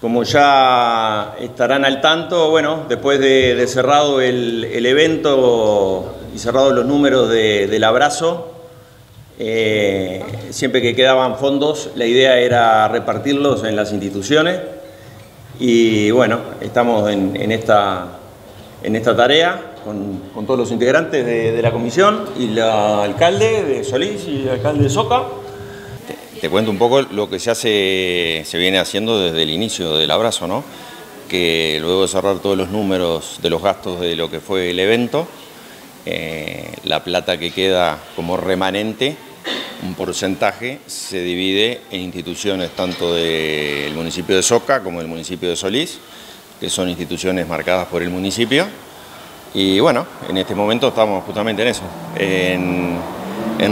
Como ya estarán al tanto, bueno, después de, cerrado el, evento y cerrado los números del abrazo, eh, siempre que quedaban fondos, la idea era repartirlos en las instituciones y bueno, estamos en, esta, en esta tarea con, todos los integrantes de, la comisión y el alcalde de Solís y el alcalde de Soca. Te, cuento un poco lo que se hace, se viene haciendo desde el inicio del abrazo, ¿no? que luego de cerrar todos los números de los gastos de lo que fue el evento, eh, la plata que queda como remanente, un porcentaje, se divide en instituciones tanto del municipio de Soca como del municipio de Solís, que son instituciones marcadas por el municipio, y bueno, en este momento estamos justamente en eso,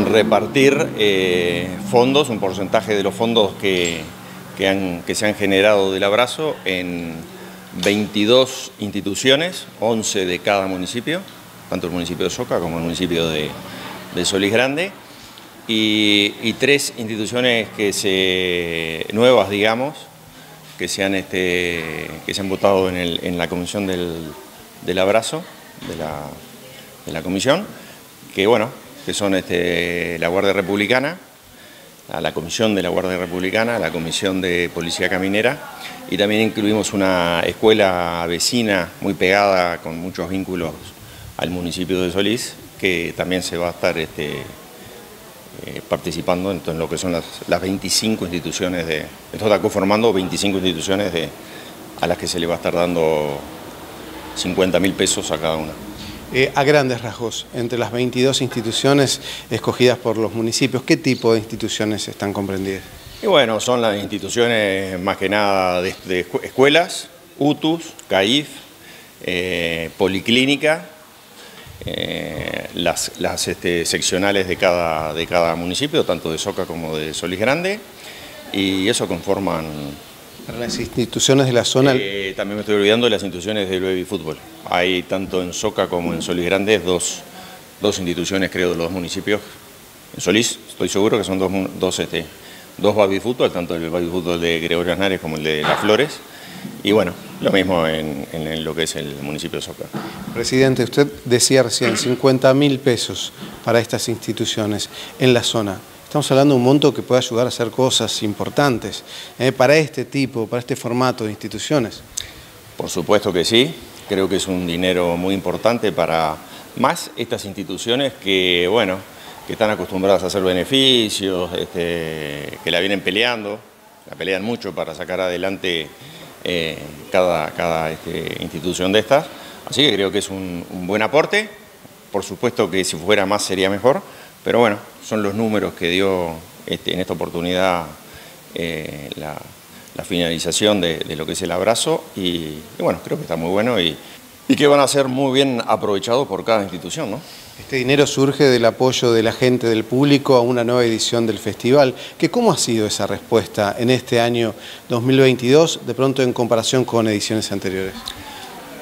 repartir eh, fondos, un porcentaje de los fondos que, que, se han generado del abrazo en 22 instituciones, 11 de cada municipio, tanto el municipio de Soca como el municipio de, Solís Grande, y, tres instituciones que se, nuevas, digamos, que se han, este, que se han votado en, la comisión del abrazo de la, comisión, que bueno, que son este, la Guardia Republicana, la Comisión de la Guardia Republicana, la Comisión de Policía Caminera y también incluimos una escuela vecina muy pegada con muchos vínculos al municipio de Solís que también se va a estar este, eh, participando en, lo que son las, las 25 instituciones de... Esto está conformando 25 instituciones de, a las que se le va a estar dando 50 mil pesos a cada una. Eh, a grandes rasgos, entre las 22 instituciones escogidas por los municipios, ¿qué tipo de instituciones están comprendidas? Y bueno, son las instituciones más que nada de, escuelas, UTUS, CAIF, eh, Policlínica, eh, las, este, seccionales de cada, de cada municipio, tanto de Soca como de Solís Grande, y eso conforman para las instituciones de la zona... También me estoy olvidando de las instituciones del baby fútbol. Hay tanto en Soca como en Solís Grandes dos, dos instituciones, creo, de los municipios. En Solís, estoy seguro que son dos, dos, este, dos baby fútbol, tanto el baby fútbol de Gregorio Aznares como el de Las Flores. Y bueno, lo mismo en, en, lo que es el municipio de Soca. Presidente, usted decía recién 50 mil pesos para estas instituciones en la zona. Estamos hablando de un monto que puede ayudar a hacer cosas importantes eh, para este tipo, para este formato de instituciones. Por supuesto que sí, creo que es un dinero muy importante para más estas instituciones que, bueno, que están acostumbradas a hacer beneficios, este, que la vienen peleando, la pelean mucho para sacar adelante eh, cada, cada este, institución de estas. Así que creo que es un buen aporte. Por supuesto que si fuera más sería mejor, pero bueno, son los números que dio este, en esta oportunidad eh, la, finalización de, lo que es el abrazo y, bueno, creo que está muy bueno y, que van a ser muy bien aprovechados por cada institución. ¿no? Este dinero surge del apoyo de la gente, del público a una nueva edición del festival. ¿Que ¿Cómo ha sido esa respuesta en este año 2022, de pronto en comparación con ediciones anteriores?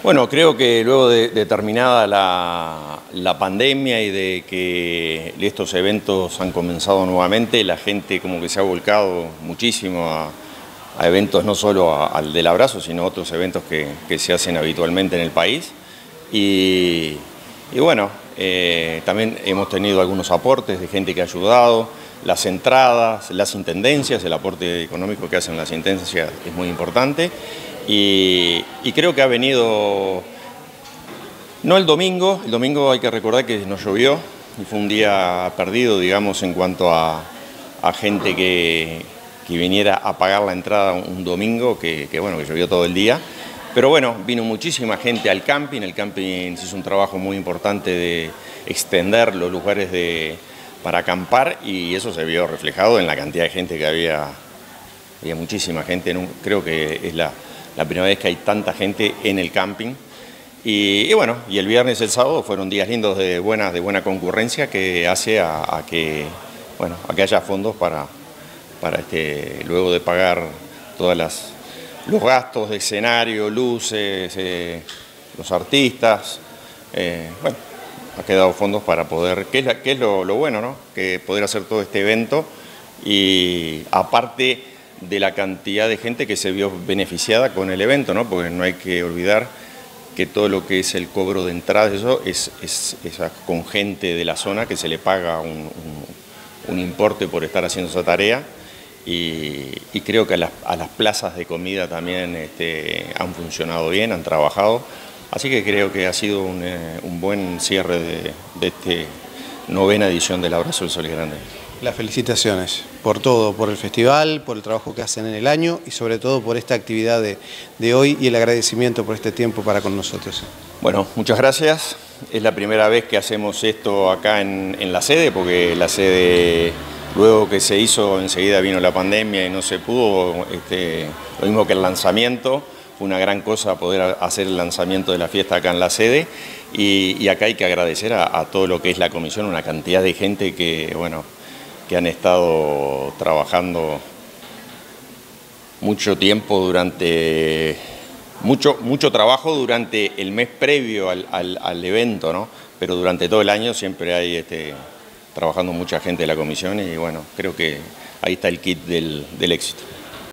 Bueno, creo que luego de, terminada la, pandemia y de que estos eventos han comenzado nuevamente, la gente como que se ha volcado muchísimo a, eventos no solo al del abrazo, sino a otros eventos que, se hacen habitualmente en el país. Y, bueno, eh, también hemos tenido algunos aportes de gente que ha ayudado, las entradas, las intendencias, el aporte económico que hacen las intendencias es muy importante. Y, creo que ha venido, no el domingo, el domingo hay que recordar que no llovió y fue un día perdido, digamos, en cuanto a, gente que, viniera a pagar la entrada un domingo, que, bueno, que llovió todo el día. Pero bueno, vino muchísima gente al camping, el camping se hizo un trabajo muy importante de extender los lugares de, para acampar y eso se vio reflejado en la cantidad de gente que había, había muchísima gente, creo que es la, la primera vez que hay tanta gente en el camping. Y, bueno, y el viernes y el sábado fueron días lindos de buena, de buena concurrencia que hace a, que, bueno, a que haya fondos para, para este, luego de pagar todas las los gastos de escenario, luces, eh, los artistas. Eh, bueno, ha quedado fondos para poder, que es, lo, bueno, ¿no? Que poder hacer todo este evento y aparte de la cantidad de gente que se vio beneficiada con el evento, ¿no? porque no hay que olvidar que todo lo que es el cobro de entrada, eso es, es, con gente de la zona que se le paga un, importe por estar haciendo esa tarea y, creo que a las, plazas de comida también este, han funcionado bien, han trabajado, así que creo que ha sido un, eh, buen cierre de, de esta novena edición del Abrazo del Sol Grande. Las felicitaciones por todo, por el festival, por el trabajo que hacen en el año y sobre todo por esta actividad de, hoy y el agradecimiento por este tiempo para con nosotros. Bueno, muchas gracias. Es la primera vez que hacemos esto acá en, la sede, porque la sede, luego que se hizo, enseguida vino la pandemia y no se pudo, este, lo mismo que el lanzamiento, fue una gran cosa poder hacer el lanzamiento de la fiesta acá en la sede y, acá hay que agradecer a, todo lo que es la comisión, una cantidad de gente que, bueno, que han estado trabajando mucho tiempo durante, mucho, mucho trabajo durante el mes previo al, evento, ¿no? pero durante todo el año siempre hay este, trabajando mucha gente de la comisión y bueno, creo que ahí está el kit del éxito.